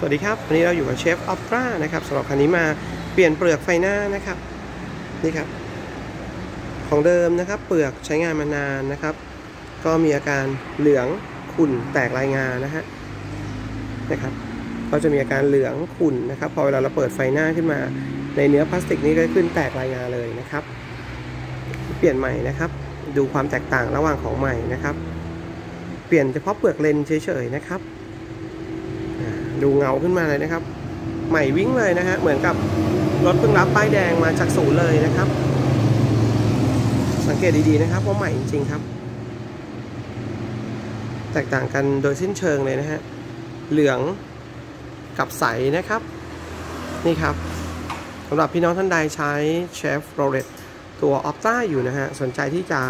สวัสดีครับ วันนี้เราอยู่กับเชฟออปรานะครับสำหรับคันนี้มาเปลี่ยนเปลือกไฟหน้านะครับ นี่ครับ ของเดิมนะครับ เปลือกใช้งานมานานนะครับ ก็มีอาการเหลืองขุ่นแตกลายงานะฮะนะครับ ก็จะมีอาการเหลืองขุ่นนะครับ พอเวลาเราเปิดไฟหน้าขึ้นมา ในเนื้อพลาสติกนี้ก็ขึ้นแตกลายงาเลยนะครับ เปลี่ยนใหม่นะครับ ดูความแตกต่างระหว่างของใหม่นะครับ เปลี่ยนเฉพาะเปลือกเลนเฉยๆนะครับ ดูเงาขึ้นมาเลยนะครับ ใหม่วิ่งเลยนะฮะ เหมือนกับรถเพิ่งรับป้ายแดงมาจากศูนย์เลยนะครับ สังเกตดีๆนะครับว่าใหม่จริงๆครับ แตกต่างกันโดยสิ้นเชิงเลยนะฮะ เหลืองกับใสนะครับ นี่ครับสำหรับพี่น้องท่านใดใช้เชฟโรเลตตัวออ t ต้าอยู่นะฮะ สนใจที่จะ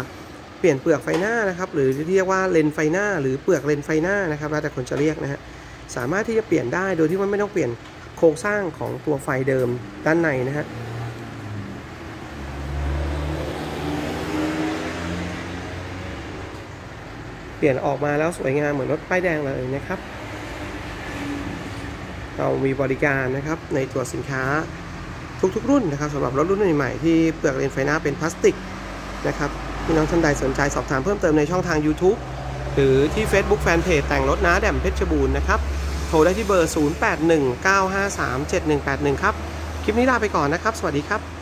เปลี่ยนเปลือกไฟหน้านะครับ หรือที่เรียกว่าเลนไฟหน้า หรือเปลือกเลนไฟหน้านะครับแล้วแต่คนจะเรียกนะฮะ สามารถที่จะเปลี่ยนได้โดยที่ว่าไม่ต้องเปลี่ยนโครงสร้างของตัวไฟเดิมด้านในนะฮะเปลี่ยนออกมาแล้วสวยงามเหมือนรถป้ายแดงเลยนะครับ เรามีบริการนะครับในตัวสินค้าทุกๆรุ่นนะครับสำหรับรถรุ่นใหม่ๆที่เปลือกเลนไฟหน้าเป็นพลาสติกนะครับพี่น้องท่านใดสนใจสอบถามเพิ่มเติมในช่องทาง YouTube หรือที่ Facebook Fanpage แต่งรถน้าแดมเพชรบูรณ์นะครับ โทรได้ที่เบอร์ 0819537181 ครับ คลิปนี้ลาไปก่อนนะครับ สวัสดีครับ